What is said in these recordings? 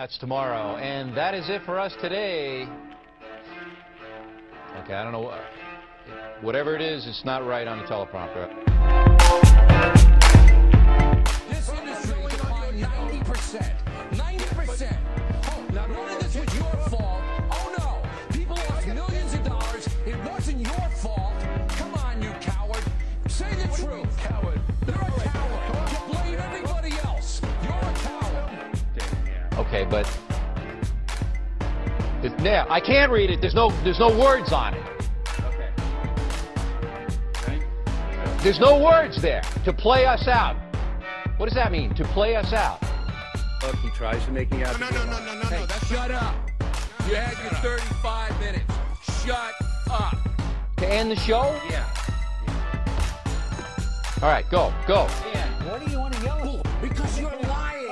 That's tomorrow. And that is it for us today. Okay, I don't know. what- Whatever it is, it's not right on the teleprompter. But yeah, I can't read it. There's no there's no words on it. Okay. Ready? There's no words there to play us out. What does that mean? To play us out? Look, he tries to make me out. No, no, no, no, no, Hey, no. That's shut up. You had your 35 minutes. Shut up. To end the show? Yeah. All right, go, go. What do you want to yell? Because you're lying. I'm not lying.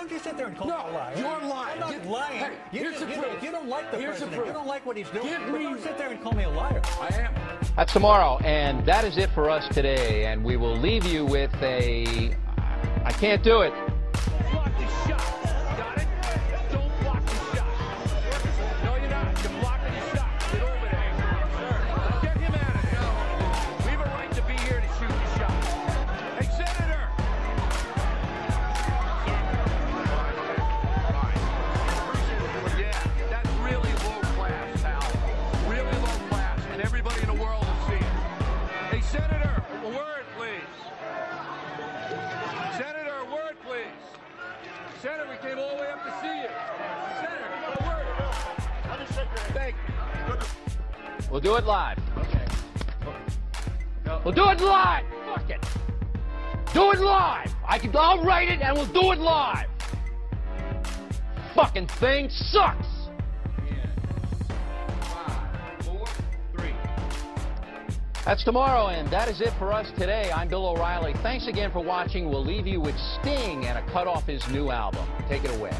Don't, don't, don't you sit there and call No, me a liar. you're lying. I'm not Get- lying. Hey, you, here's the you, proof. you don't like the Here's the president. proof. You don't like what he's doing. Give me- don't sit there and call me a liar. I am. That's tomorrow, and that is it for us today. And we will leave you with a. I can't do it. block the shot. Senator, a word, please. Senator, a word, please. Senator, we came all the way up to see you. Senator, a word. Let me shake your hand. Thank you. We'll do it live. Okay. We'll do it live. Fuck it. Do it live. I can. I'll write it, and we'll do it live. Fucking thing sucks. That's tomorrow, and that is it for us today. I'm Bill O'Reilly. Thanks again for watching. We'll leave you with Sting and a cut off his new album. Take it away.